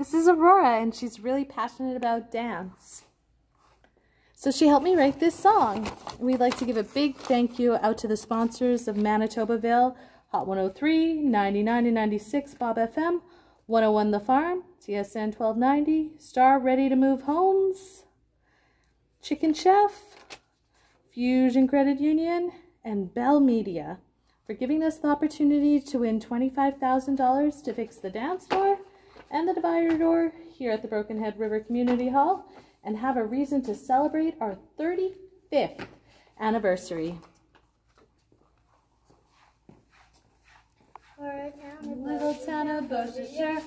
This is Aurora, and she's really passionate about dance. So she helped me write this song. We'd like to give a big thank you out to the sponsors of Manitobaville, Hot 103, 99 and 96 Bob FM, 101 The Farm, TSN 1290, Star Ready to Move Homes, Chicken Chef, Fusion Credit Union, and Bell Media for giving us the opportunity to win $25,000 to fix the dance floor and the divider door here at the Broken Head River Community Hall and have a reason to celebrate our 35th anniversary. Little town of Beausejour,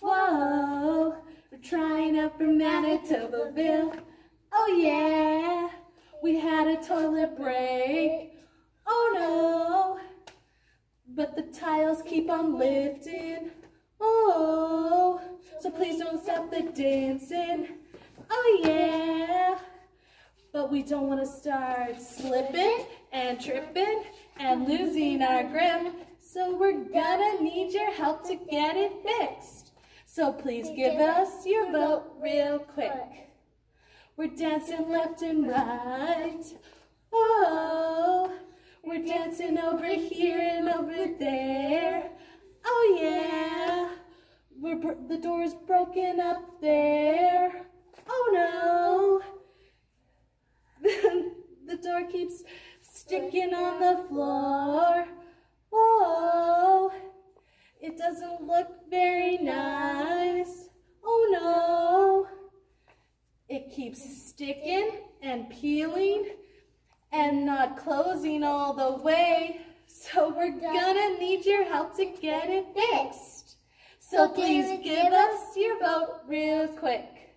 whoa, we're trying out for Manitobaville. Oh yeah, we had a toilet break. Oh no, but the tiles keep on lifting. Oh, so please don't stop the dancing. Oh yeah. But we don't want to start slipping and tripping and losing our grip. So we're gonna need your help to get it fixed. So please give us your vote real quick. We're dancing left and right. Oh, we're dancing over here and over there. The door's broken up there. Oh no, the door keeps sticking on the floor. Oh, it doesn't look very nice. Oh no, it keeps sticking and peeling and not closing all the way. So we're gonna need your help to get it fixed. So please give us your vote real quick.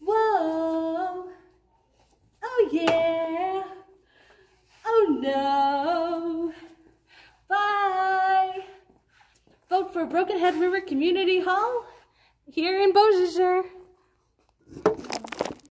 Whoa. Oh yeah. Oh no. Bye. Vote for Broken Head River Community Hall here in Beausejour.